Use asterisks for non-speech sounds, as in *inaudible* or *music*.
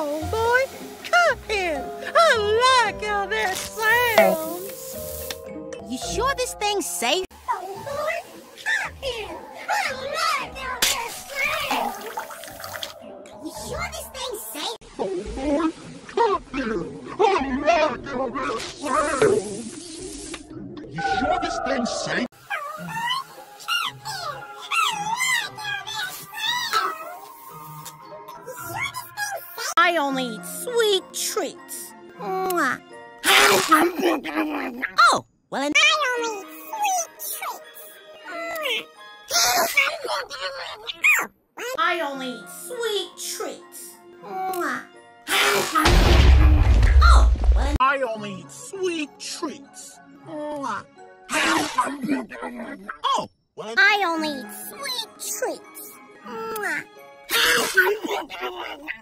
Oh boy, come here. I like how that sounds. You sure this thing's safe? Oh boy, come here. I like how that sounds. You sure this thing's safe? Oh boy, come here. I like how that sounds. You sure this thing's safe? I only eat sweet treats. Mwah. oh, well, and I only sweet treats. I only eat sweet treats. Mwah. oh, well, and I only eat sweet treats. Mwah. Oh, well, I only eat sweet treats. Mwah. *laughs*